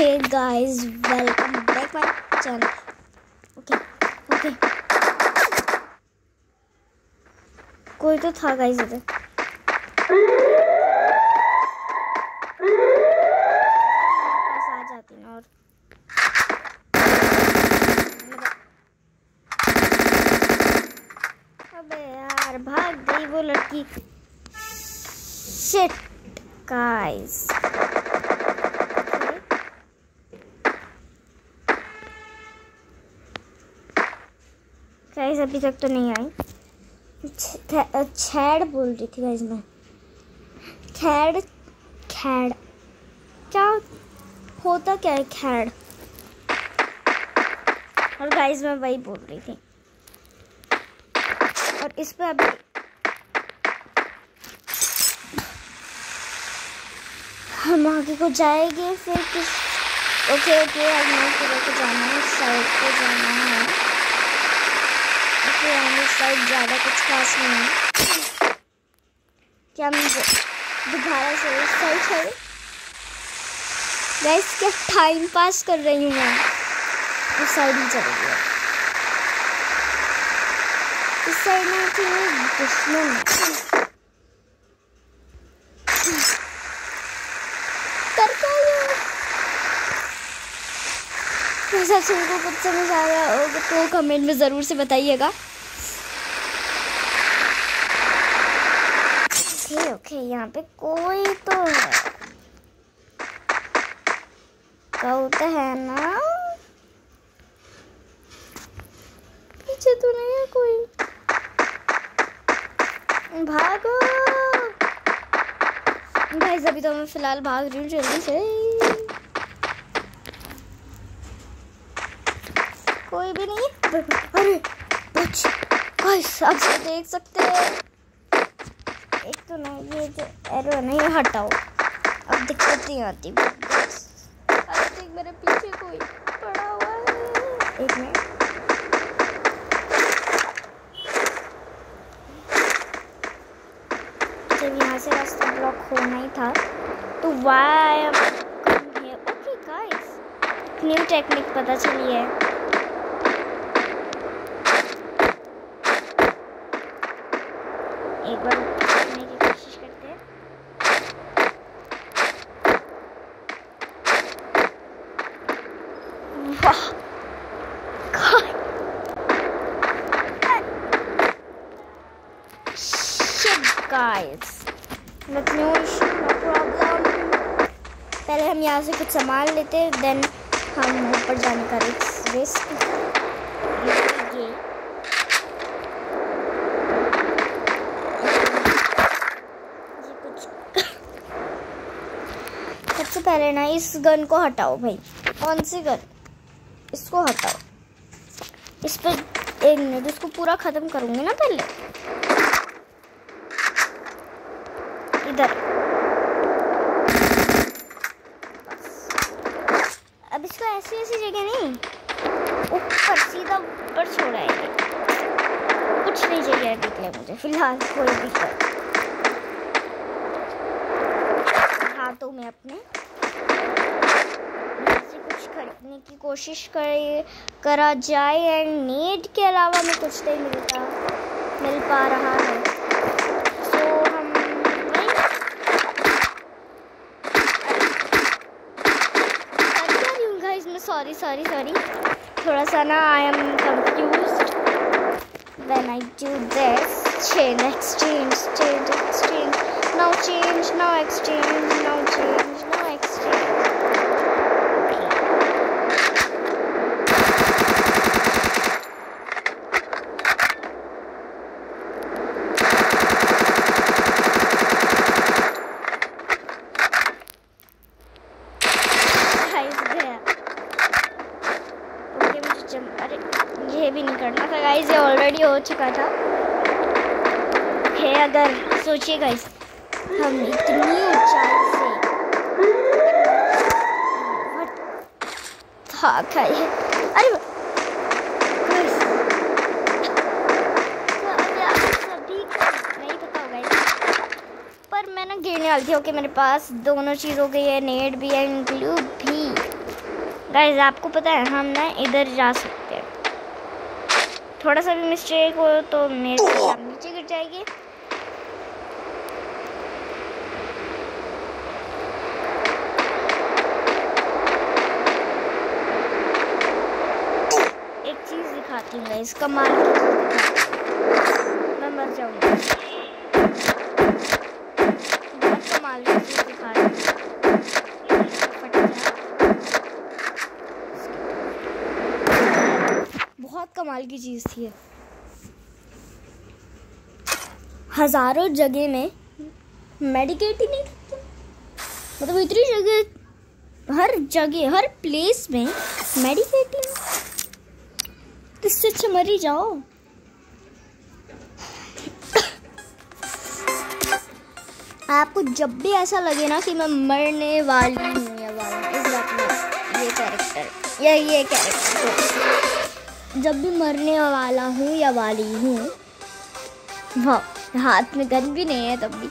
Hey guys welcome back my channel okay okay कोई तो था गाइस इधर। पास आ जाती और यार, भाग गई वो लड़की। शिट गाइस गाइस अभी तक तो नहीं आई। छेड़ बोल रही थी गाइस मैं। खैड़ खैड़ क्या होता क्या है खैड़ और गाइस मैं वही बोल रही थी। और इस पे अभी हम आगे को जाएँगे, फिर किस ओके ओके अब मैं जाना है साइड पे जाना है। ओके इस साइड ज़्यादा कुछ खास नहीं है। क्या मुझे दोबारा से इस साइड है? गाइस क्या टाइम पास कर रही हूँ मैं? इस साइड ही चल रही है इस साइड में थी दुश्मन कर क्या ये वैसे तुमको कुछ समझ आ रहा होगा तो कमेंट में ज़रूर से बताइएगा। ओके ओके यहाँ पे कोई तो है। कौ तो है ना? पीछे तो नहीं है कोई। भागो। भाई अभी तो मैं फ़िलहाल भाग रही हूँ जल्दी से। कोई भी नहीं। अरे, बच। गाइस आप देख सकते हैं। एक तो नहीं, ये जो एरो है ना, ये हटाओ। अब दिक्कत नहीं आती। अरे देख, मेरे पीछे कोई पड़ा हुआ है। एक मिनट जब यहाँ से रास्ता ब्लॉक होना ही था तो why okay guys new technique पता चली है एक बार करने की कोशिश करते हैं वाह Guys. But no issue, no problem. पहले हम यहाँ से कुछ सामान लेते हैं देन हम ऊपर जाने का रिस्क ये सबसे पहले ना इस गन को हटाओ भाई। कौन सी गन? इसको हटाओ। इस पर एक मिनट इसको पूरा ख़त्म करूँगी ना पहले इधर अब इसको ऐसी ऐसी जगह नहीं ऊपर सीधा ऊपर छोड़ा है ये। कुछ नहीं चाहिए दिख फ़िलहाल कोई दिक्कत हाथों में अपने कुछ खरीदने की कोशिश करे, करा जाए एंड नीड के अलावा में कुछ नहीं मिलता, मिल पा रहा है। सो हम वही कर क्या रही हूँ गाइस मैं सॉरी सॉरी सॉरी थोड़ा सा ना I am confuse when I do this change exchange change exchange. Now change now exchange now change सोचिए गाइस हम इतनी ऊंचाई से खाए अरे। पर मैं गिरने वाली थी ओके मेरे पास दोनों चीज़ हो गई है, नेट भी है ग्लू भी। गाइज़ आपको पता है, हम ना इधर जा सकते हैं। थोड़ा सा भी मिस्टेक हो तो मेरे नीचे गिर जाएगी एक चीज़ दिखाती हूँ इसका माल मैं मर जाऊँगा कमाल की चीज़ थी हज़ारों जगह में मेडिकेट ही नहीं मतलब इतनी जगह, हर जगह, हर प्लेस में मेडिकेट ही तो इससे अच्छा मर ही जाओ। आपको जब भी ऐसा लगे ना कि मैं मरने वाली हूँ, या कैरेक्टर या ये कैरेक्टर जब भी मरने वाला हूँ या वाली हूँ हाथ में गन भी नहीं है तब भी।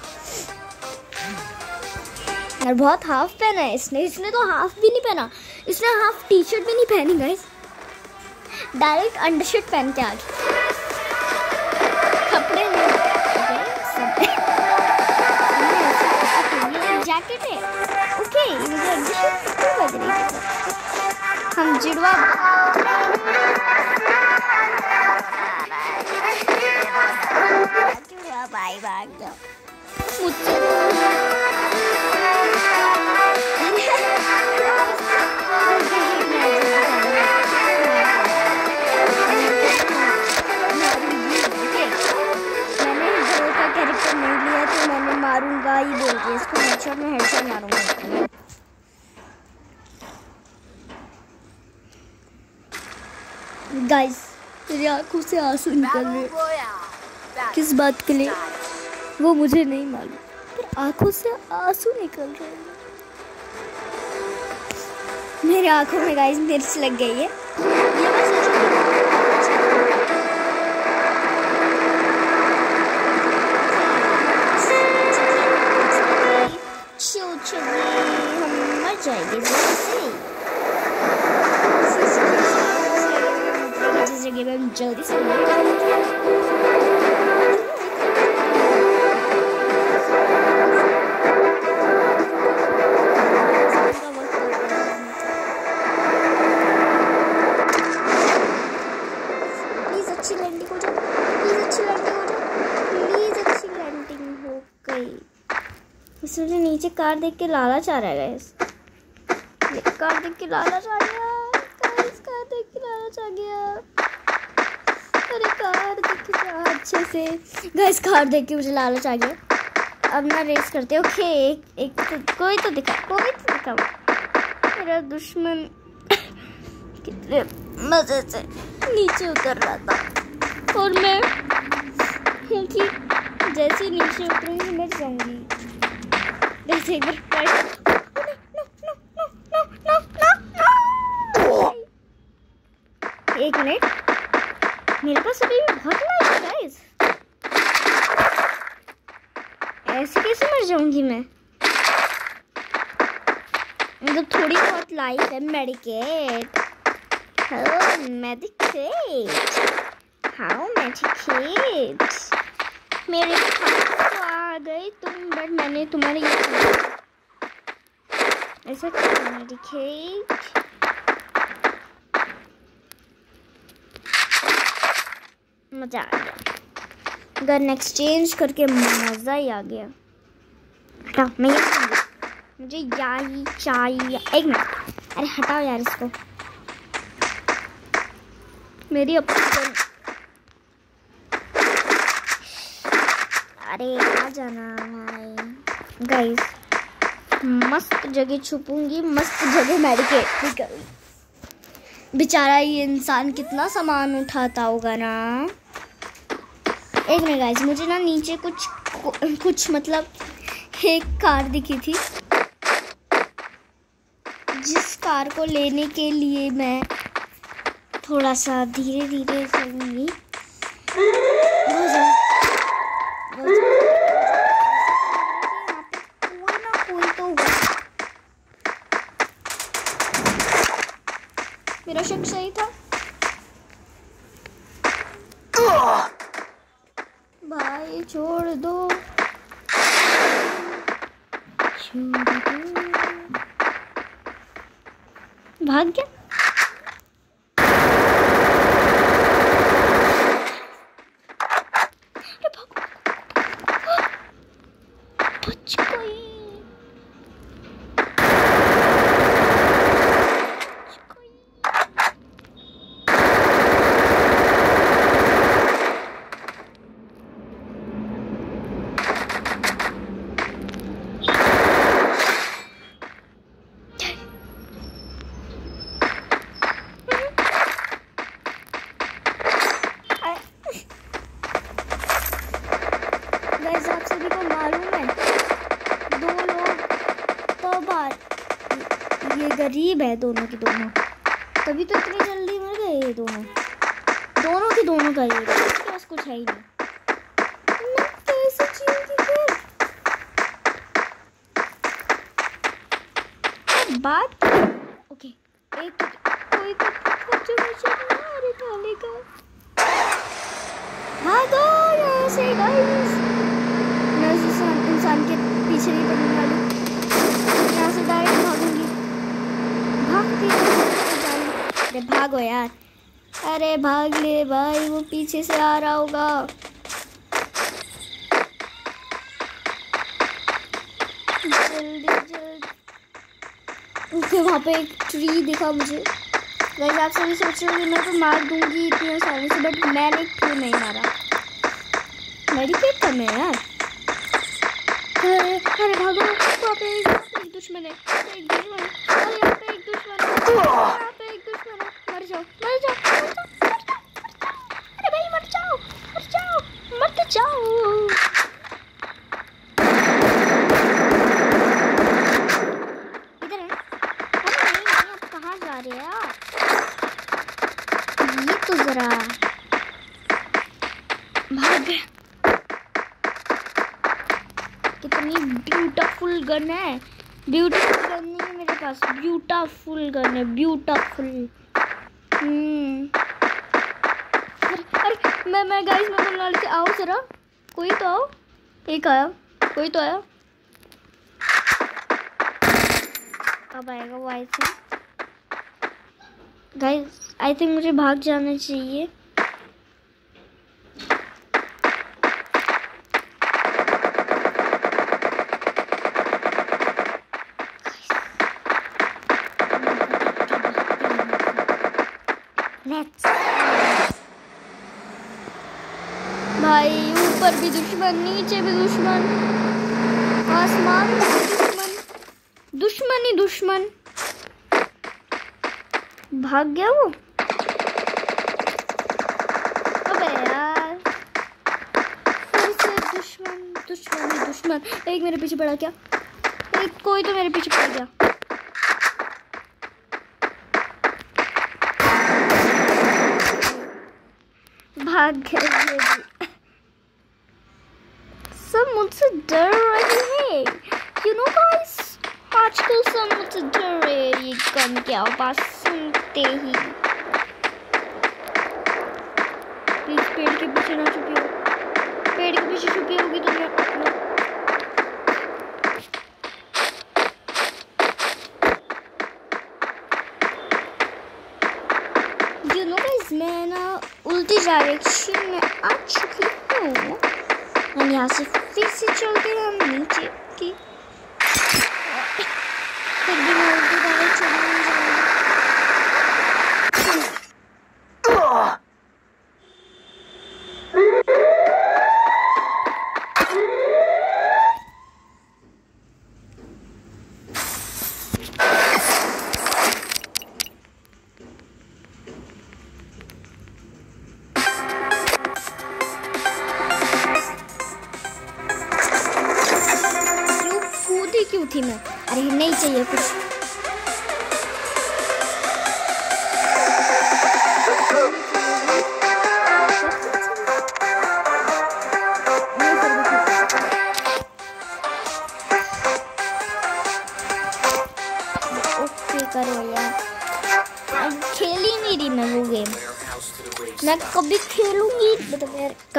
और बहुत हाफ़ पहना है इसने इसने तो हाफ़ भी नहीं पहना, इसने हाफ़ टी शर्ट भी नहीं पहनी गाइस डायरेक्ट अंडरशर्ट पहन के आ कपड़े जैकेट है। ओके मुझे अंडरशर्ट क्यों रही हम जुड़वा भाई भाग जाओ। आँखों से आँसू निकल रहे किस बात के लिए? वो मुझे नहीं मालूम। पर आँखों से आँसू निकल रहे हैं। मेरी आँखों में गाइस मिर्च लग गई है। कार देख के लालच आ रहा है कार देख के लालच आ गया कार देख के लालच आ गया. अरे कार देख रहा अच्छे से. गैस कार देख के मुझे लालच आ गया. अब ना रेस करते ओके एक एक तो, कोई तो दिखा कोई तो दिखा. मेरा दुश्मन कितने मज़े से नीचे उतर रहा था. और मैं हूँ कि जैसे नीचे उतरूँगी मैं जाऊँगी. जैसे एक बार एक मिनट। मेरे पास अभी बहुत है गाइस ऐसे कैसे मर जाऊँगी मैं? मतलब थोड़ी बहुत लाइफ है medicate hello medicate how medicate मेरे तो गए तुम बट मैंने तुम्हारे ये ऐसा मेडिकेट मज़ा आ गया। गन एक्सचेंज करके मज़ा ही आ गया। हटा मैं मुझे या ही चाहिए एक मिनट। अरे, हटाओ यार इसको। मेरी अपनी अरे। जाना भाई। गाइस मस्त जगह छुपूँगी, मस्त जगह मेडिकेट भी करूँगी बेचारा ये इंसान कितना सामान उठाता होगा ना? एक मिनट गाइस मुझे ना नीचे कुछ कुछ मतलब एक कार दिखी थी। जिस कार को लेने के लिए मैं थोड़ा सा धीरे धीरे चलूँगी सही था भाई छोड़ दो दो भाग गया अरे भागो, बच गई बच गई गाइस आप सभी को मालूम है दो लोग तो बात ये गरीब है दोनों की दोनों। तभी तो इतनी जल्दी मर गए ये दोनों। दोनों की दोनों का ये। पास कुछ है ही नहीं मैं कैसे जीऊँगी फिर अब बात ओके एक कोई तो मुझे मुझे मारे थाली का भागो यहाँ से गाइस मैं उस इंसान इंसान के पीछे नहीं पड़ने वाली यहाँ से डायरेक्ट भागूँगी भागती हूँ, जाने- अरे भागो यार अरे भाग ले भाई वो पीछे से आ रहा होगा जल्दी जल्दी। वहाँ पे एक ट्री दिखा मुझे। वैसे आप सभी सोच रहे होंगे, मैं तो मार दूँगी इतनी आसानी से बट मैंने क्यों नहीं मारा। मेडिकेट करना है यार। अरे अरे भागो वहाँ पे एक दुश्मन है। एक दुश्मन है। अरे, यहाँ पे एक दुश्मन है मर जाओ मर जाओ मर जाओ मर जाओ मर जाओ अरे भाई मर जाओ मर तो जाओ आप कहाँ जा रहे भाग कितनी ब्यूटीफुल गन है। ब्यूटीफुल गन नहीं है मेरे पास ब्यूटीफुल गन है ब्यूटीफुल हम्म अरे अरे मैं मैं गाइस मैं बोलने वाली थी, आओ जरा। कोई तो आओ। एक आया। कोई तो आया। कब आएगा वो I think guys I think मुझे भाग जाना चाहिए Let's भाई ऊपर भी दुश्मन, नीचे भी दुश्मन। आसमान दुश्मन। दुश्मन ही दुश्मन। भाग गया वो? अबे यार। फिर से दुश्मन दुश्मन ही दुश्मन। एक मेरे पीछे पड़ा क्या? एक, कोई तो मेरे पीछे पड़ गया। भाग गए सब मुझसे डर रहे हैं यू नो गाइस आजकल सब मुझसे डर रहे हैं ये गन की आवाज़ सुनते ही प्लीज़ पेड़ के पीछे ना छुपी हो। पेड़ के पीछे छुपी होगी तो मैं यू नो गाइस मैं ना उल्टी डायरेक्शन में आ चुकी हूँ। हम यहाँ से फिर से चलते हैं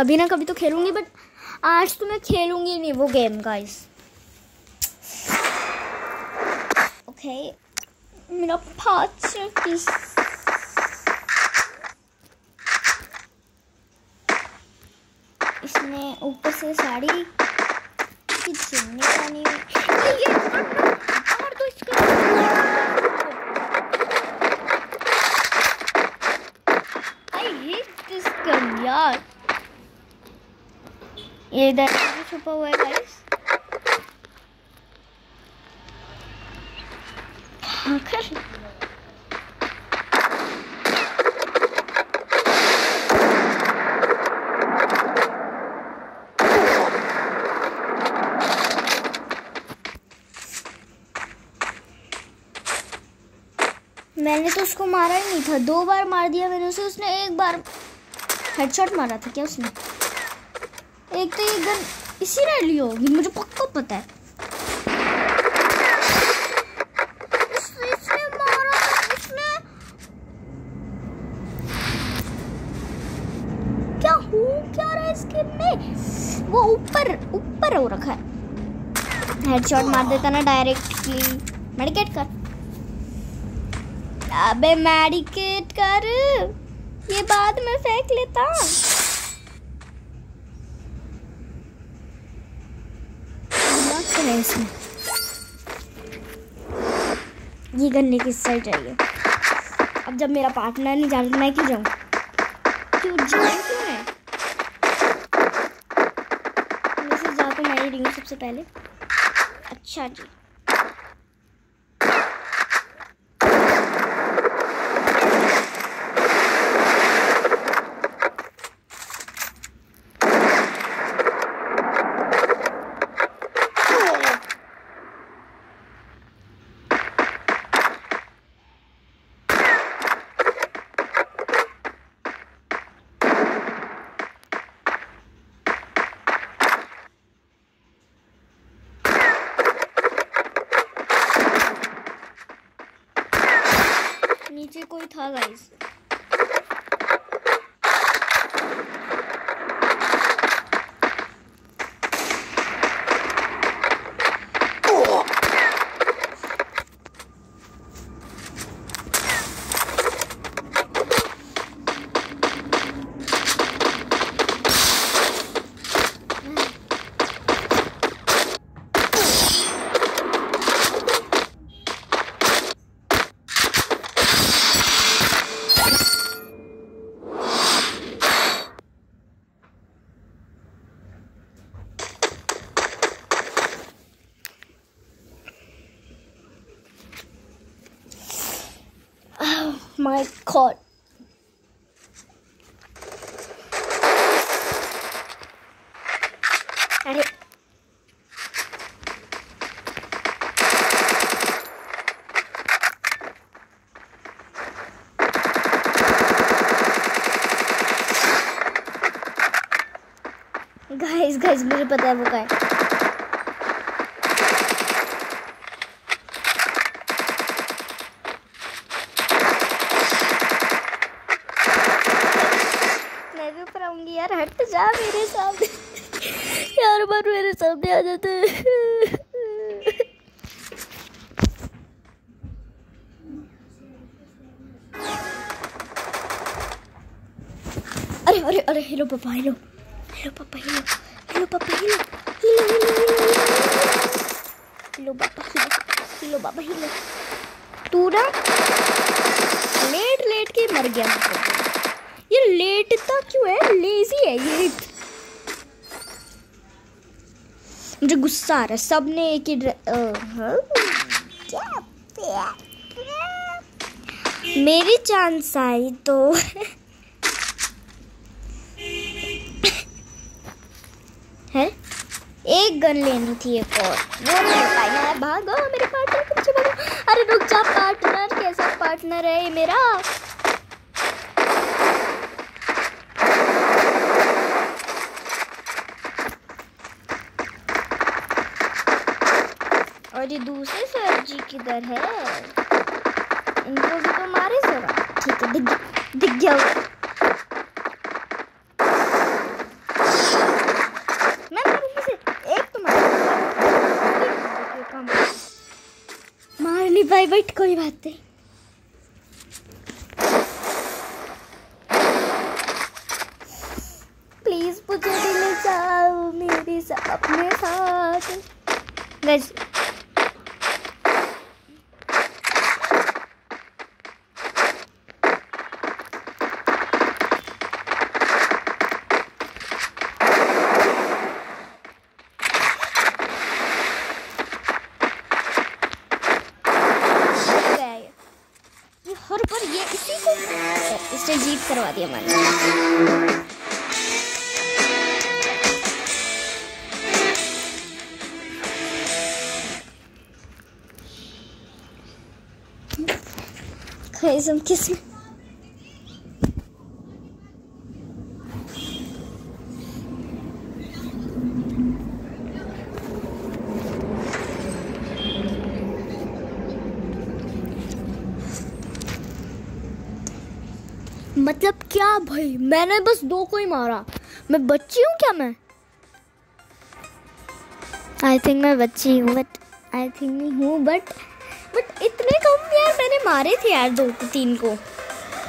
कभी ना कभी तो खेलूँगी बट आज तो मैं खेलूँगी नहीं वो गेम गाइस ओके मेरा पाँच इसमें ऊपर से साड़ी की चुन्नी बनी हुई ये मार दो इसका आई हेट दिस गन यार ये इधर छुपा हुआ है गाइस मैंने तो उसको मारा ही नहीं था। दो बार मार दिया मैंने उसे, उसने एक बार हेडशॉट मारा था क्या उसने? एक तो ये गन इसी ने ली होगी, मुझे पक्का पता है। वो ऊपर ऊपर हो रखा है। हेडशॉट मार देता ना डायरेक्टली मेडिकेट कर। अबे मेडिकेट कर। ये बाद में फेंक लेता। है इसमें ये गन्ने की साइड चाहिए अब जब मेरा पार्टनर नहीं जान मैं क्यों जाऊँ? क्यों जाऊँ क्यों है? वैसे जा तो मैं ही रही हूँ सबसे पहले। अच्छा जी। नीचे कोई था गाइस my god. अरे गाइस मुझे पता है वो क्या है मैं भी ऊपर आऊँगी यार हट जा मेरे सामने यार बार मेरे सामने आ जाते अरे अरे अरे hello papa hello hello papa hello hello papa hello hello hello hello hello papa hello hello papa hello तू ना लेट लेट के मर गया मतलब ये लेटता क्यों है लेजी है ये मुझे गुस्सा आ रहा है। सबने एक ही हाँ, मेरी चांस आई तो है? एक गन लेनी थी एक और। वो नहीं हो पाई। यार भागो मेरे पार्टनर के पीछे अरे रुक जा पार्टनर कैसा पार्टनर है ये मेरा? ये दूसरे सर जी किधर है? इनको भी तो मारे जरा। ठीक है, दिख गया वो। तो मार मार नहीं पाई बट कोई बात नहीं। प्लीज़ मुझे भी जाओ मेरे अपने साथ। Kayızım kesme. मतलब क्या भाई? मैंने बस दो को ही मारा। मैं बच्ची हूँ क्या मैं? आई थिंक मैं बच्ची हूँ बट आई थिंक नहीं हूँ बट बट इतने कम यार, मैंने मारे थे यार दो, तीन को।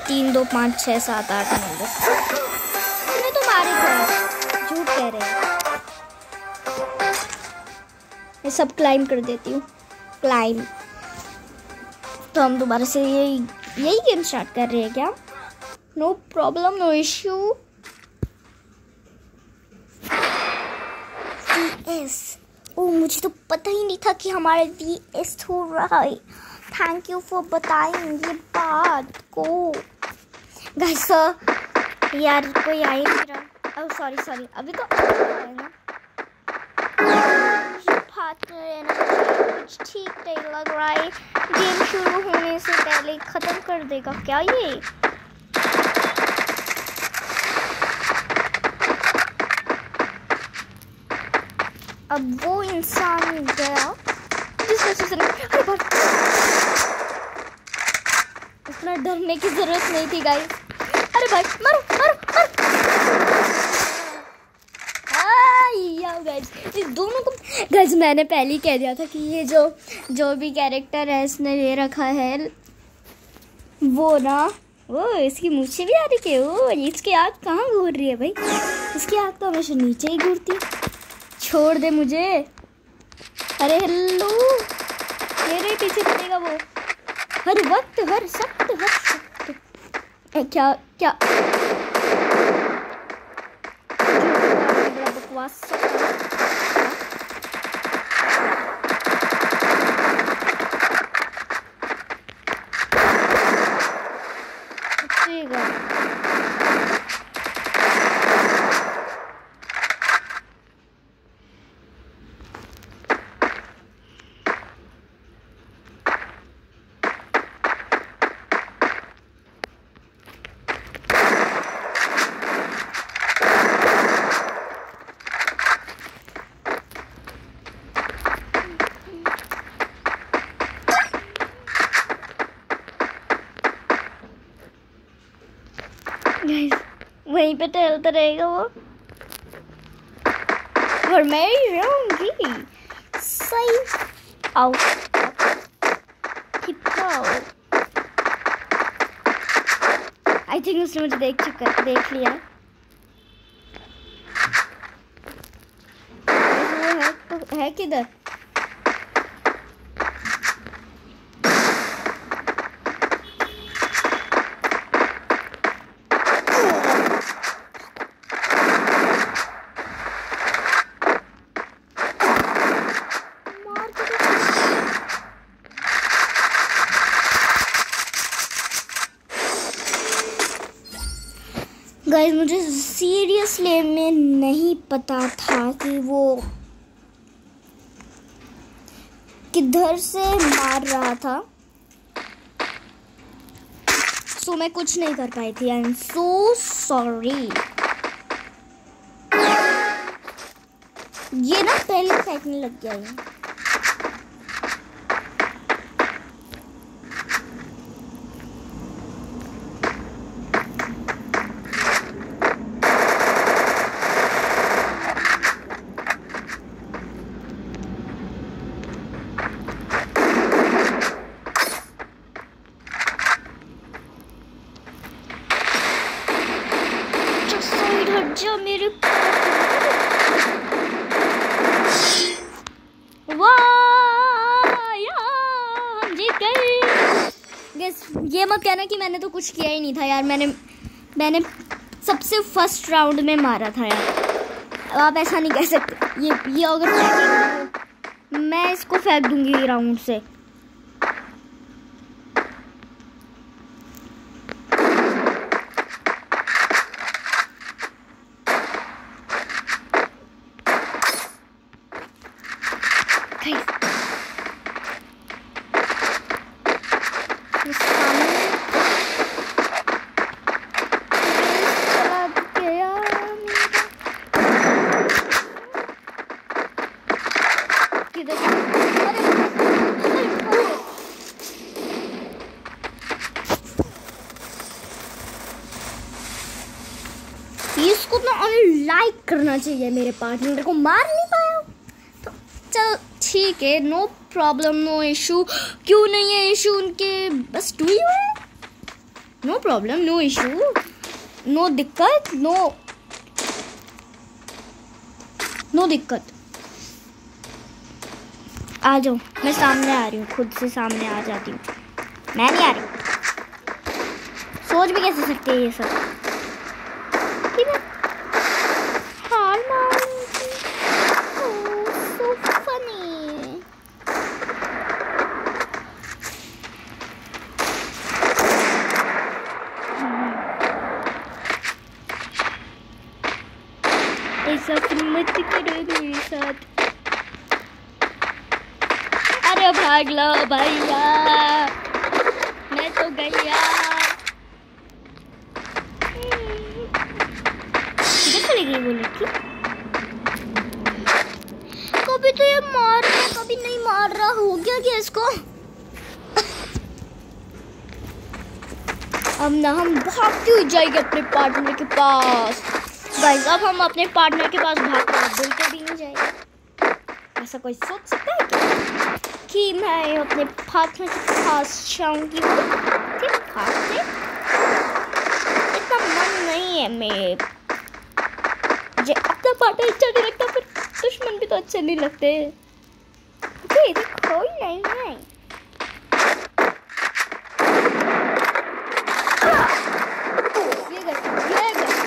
तीन, दो, पाँच छः सात, आठ, नौ, दस। तो मारे थे। झूठ कह रहे मैं सब क्लाइम कर देती हूँ। क्लाइम तो हम दोबारा से यही यही गेम स्टार्ट कर रहे हैं क्या? नो प्रॉब्लम नो इश्यू ओ, मुझे तो पता ही नहीं था कि हमारे वी एस हो रहा है। थैंक यू फॉर बताएँ ये बात को। गाइस यार, कोई आ ही नहीं रहा। ओह सॉरी सॉरी अभी तो रहना कुछ ठीक नहीं लग रहा है। गेम शुरू होने से पहले ख़त्म कर देगा क्या ये? अब वो इंसान गया जिस वजह से इतना डरने की ज़रूरत नहीं थी गाइस अरे भाई, मारो मारो मारो. इस दोनों को गाइस मैंने पहले ही कह दिया था कि ये जो जो भी कैरेक्टर है, इसने ले रखा है, वो ना वो इसकी मुझे भी आ रही है, ओ, इसकी आग कहाँ घूर रही है भाई? इसकी आग तो हमेशा नीचे ही घूरती छोड़ दे मुझे। अरे हेलो। मेरे पीछे पड़ेगा वो। हर वक्त, हर सख्त हर सख्त। क्या क्या? बकवास सा था। उठेगा। Guys, वहीं पे टहलता रहेगा वो। और मैं ही रहूँगी। सही। आओ। आओ। आई थिंक उसने मुझे देख चुका, देख लिया। है किधर मार के तो- गाइस मुझे सीरियसली में नहीं पता था कि वो किधर से मार रहा था। सो, मैं कुछ नहीं कर पाई थी। आई एम सो सॉरी ये ना, पहले फेंकने लग गया जाओ मेरे ये मत कहना कि मैंने तो कुछ किया ही नहीं था यार, मैंने मैंने सबसे फ़र्स्ट राउंड में मारा था यार। आप ऐसा नहीं कह सकते। ये ये अगर मैं इसको फेंक दूँगी राउंड से। तो लाइक करना चाहिए मेरे पार्टनर को मार नहीं पाया। तो चल, ठीक है नो प्रॉब्लम नो इशू क्यों नहीं है इशू उनके? बस टू ही है? No problem no issue no दिक्कत नो नो दिक्कत। आ जाओ, मैं सामने आ रही हूँ, खुद से सामने आ जाती हूँ। मैं नहीं आ रही। सोच भी कैसे सकते हैं ये सब ऐसा फिर मत करो मेरे साथ भाग लो भैया। मैं तो गैया। चली गई वो लड़की? कभी तो ये मार रहा कभी नहीं मार रहा, हो गया क्या इसको? अब ना हम भागती हुई जाएँगे अपने पार्टनर के पास। गाइस अब हम अपने पार्टनर के पास भाग कर बिल्कुल भी नहीं जाएँगे। ऐसा कोई सोच सकता कि मैं अपने पास में पास जाऊँगी इतना मन नहीं है मेरे अपना पार्टी अच्छा नहीं लगता फिर दुश्मन भी तो अच्छे नहीं लगते कोई नहीं है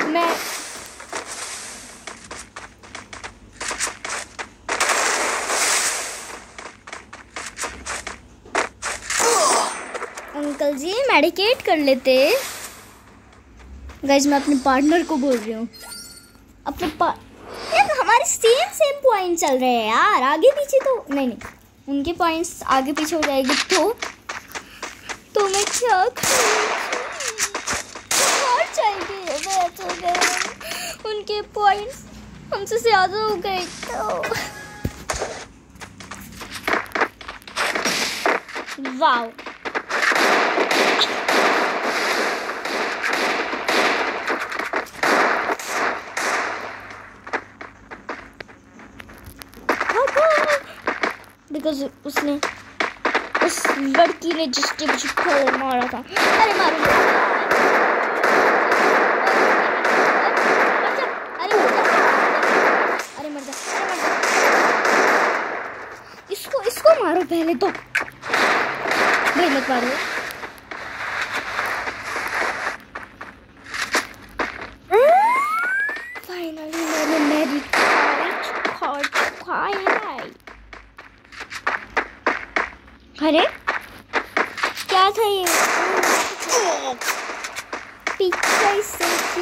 मैं जी मेडिकेट कर लेते। गाइज़ मैं अपने पार्टनर को बोल रही हूँ। अपने यार, हमारे सेम सेम पॉइंट चल रहे हैं यार। आगे पीछे तो नहीं नहीं। उनके पॉइंट्स आगे पीछे हो जाएगी तो तो मैं क्या तो उनके पॉइंट्स हमसे ज़्यादा हो गए तो। वाओ बिकॉज़ उसने उस लड़की ने जिस मुझे मारा था अरे मारो अरे मर इसको इसको मारो पहले तो। भाई मत मारो फाइनली मैंने मेरी खा खाया अरे, क्या था ये?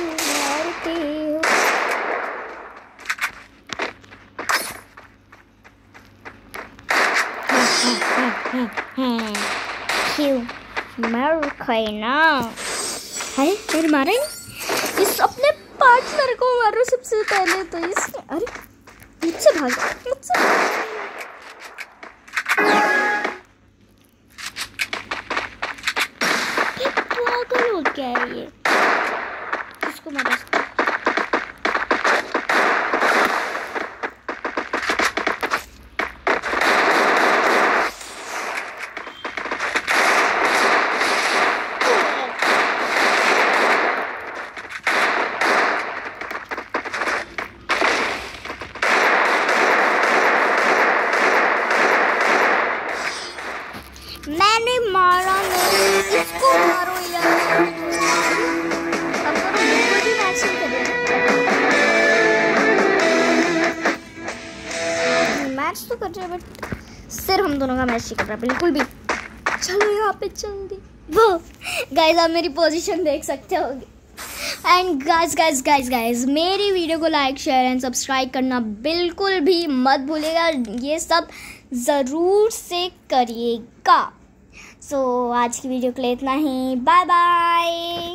मारते हो। क्यों? ना। अरे मेरे मारे? इस अपने पार्टनर को मारो सबसे पहले तो इस अरे मुझसे भाग। हम दोनों का मैच नहीं कर रहा बिल्कुल भी। चलो यहाँ पे जल्दी वो गाइस आप मेरी पोजीशन देख सकते होगे। And guys guys guys guys मेरी वीडियो को लाइक शेयर एंड सब्सक्राइब करना बिल्कुल भी मत भूलिएगा। ये सब ज़रूर से करिएगा। सो so, आज की वीडियो के लिए इतना ही। Bye bye